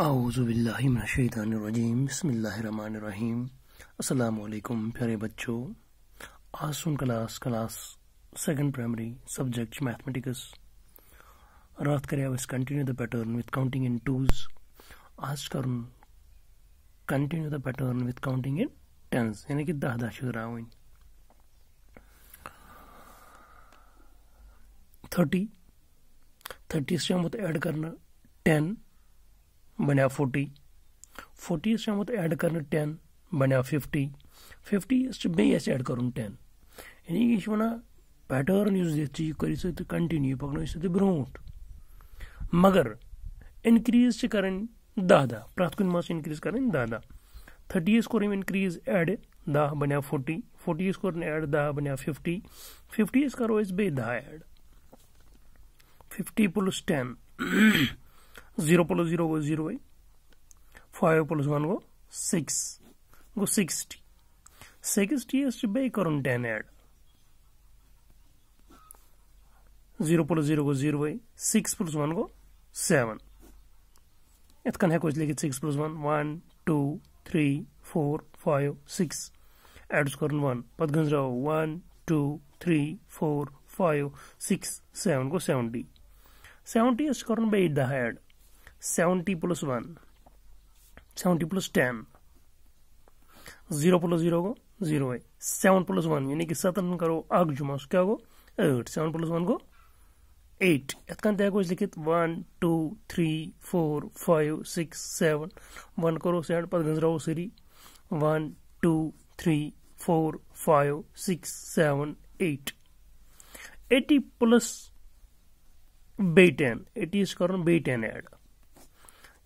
आउज़बिल्लिमिनशैतानिर्रजीम बसमीम अस्सलाम प्यारे बच्चों। आज सुन class class second primary subject mathematics रात करे अस continue the pattern with counting in twos आज कर continue the pattern with counting in tens यानी कि दह दह रावन थर्टी थर्टी से आमुत ऐड करना टेन बना फोर्टी। फोर्टी आमुत ऐड कर टेन बना फिफ्टी फिफ्टी बेस ऐड कर टेन यानी यह वन पैटर्न यह कर कंटिन्यू पकन ब्रोट मगर इनक्रीज कर दह दह प्रत कुन मज इनक्रीज कर दह दह थर्टी कोर इनक्रीज एड दह बना फोर्टी फोर्टी कोर एड दह बना फिफ्टी फिफ्टी करो बे दह add fifty plus ten zero plus zero गो ज़ीरो आई फाइव प्लस वन गो सिक्स, गो सिक्सटी। सिक्सटी बे कर ten add zero plus zero गो ज़ीरो आई सिक्स प्लस वन गो सेवन। इत कन हेको लिखित six plus one one, two, three, four, five, six. Add कर वन पत गंजरा one, two, three, four, five, six, seven गो सेवेंटी सेवेंटी कर बे दह एड 70 plus 1 70 plus 10 0 plus 0 को 0 है 7 plus 1 यानी कि सतन करो अग जुमा क्या गो? 8 7 plus 1 को 8 यत कान तय लिखित? 1 2 3 4 5 6 7 1 करो 7 पद गंजराओ सरी. 1 2 3 4 5 6 7 8 80 plus बे 10 80 कर बे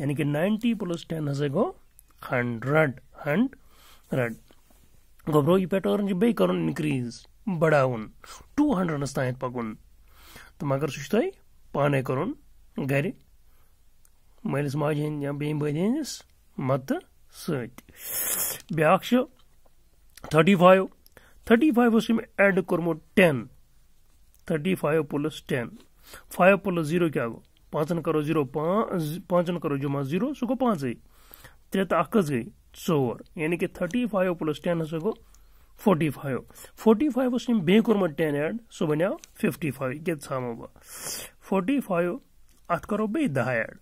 यानी कि 90 प्लस 10 हसे गो 100 100 गोब्रो ये पैटर्न जो बे करन इंक्रीज बढ़ाउन 200 नस तायत पकुन तो मगर सुछ तय पाने करन गरे. मलिस माज हन या बेम बदिनस मत सत ब्याख 35 35 उस में ऐड करमो 10 35 प्लस 10 5 प्लस 0 क्या गो? पांचन करो ज़ीरो पांचन करो जुमा ज़ीरो सह गो पाँच त्रे तो अख गई चोर यानी कि थर्टी फाइव प्लस टेन हसा गो फोर्टी फाइव फोर्टी फाइव बे कोर्मत टेन एड सह बनो फिफ्टी फाइव ये सामो बह फोर्टी फाइव अत करो बे, दह एड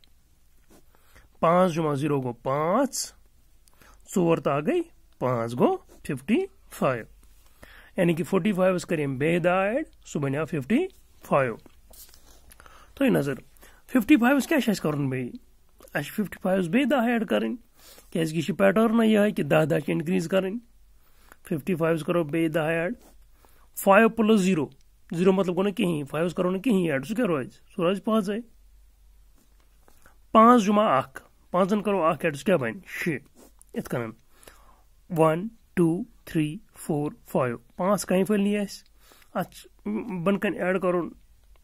पाँच जुमा ज़ीरो गो पाँच चोर तो आ गई, पाँच गो फिफ्टी फाइव यानी कि फोर्टी फाइव कर बे दह एड सह बनो फिफ्टी फाइव तो नज़र फिफ्टी फाइव क्या कर फिफ्टी फाइव बे दह एड कर क्या पैटर्न यह कि दह दह इनक्रीज कर फिफ्टी फाइव करो बे दह add five plus zero zero मतलब गो कहीं फाइव करो ना कहीं एड सह क्या रोज सह रोज पाँच पाँच जुमा अख पांचन करो अख एड क्या बन शे इत कन one two three four five पाँच कहीं फल नी अत बन कन एड करो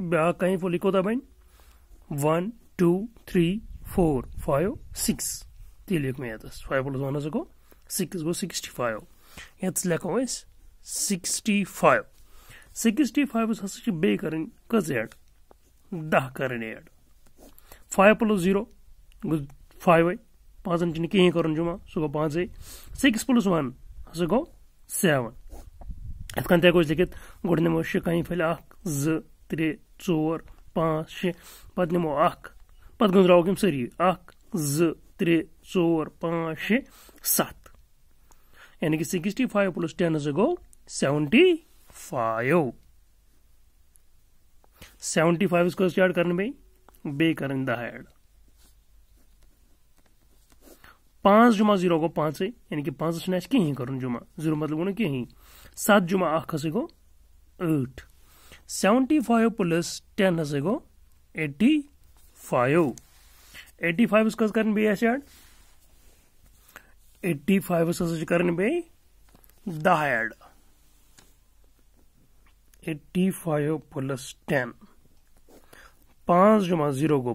ब्या कहीं फल कोता बन one, two, three, four, five, six. ती लिख में यतस फाइव प्लस वन गो सिक्स गो सिक्सटी फाइव यतस लेखो सिक्सटी फाइव सिक्सटी फाइव हसा कर कज एड दह कर एड फाइव प्लस ज़ीरो गो फाइव पांचन चीन कहीं कर जुमा सह गो पाँच सिक्स प्लस वन हसा गो सेवन यथ कन तक लिखित गोड नमो शे फल, जो, त्रे, चोर पाँच शे पत नमो अख पत गुजराव यम सरी अख जो त्रे चोर पाँच शे सत यानी कि सिक्सटी फाइव प्लस टेन गो सेवेंटी फाइव सेवेंटी फाइव इसको स्टार्ट करने में बे करन दह एड पाँच जुमा ज़ीरो गो पाँच यानी कि पाँच कहीं कर जुमा ज़ीरो मतलब गो कहीं सात जुमा अख गो ठ सेवेंटी फाइव प्लस टेन हसेगो एटी फाइव। एटी फाइव उसका कर बे एड एटी फाइव कर बे दह add eighty five plus ten. पाँच जुमा ज़ीरो गो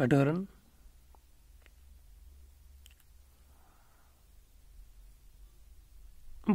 పెట్టగరన్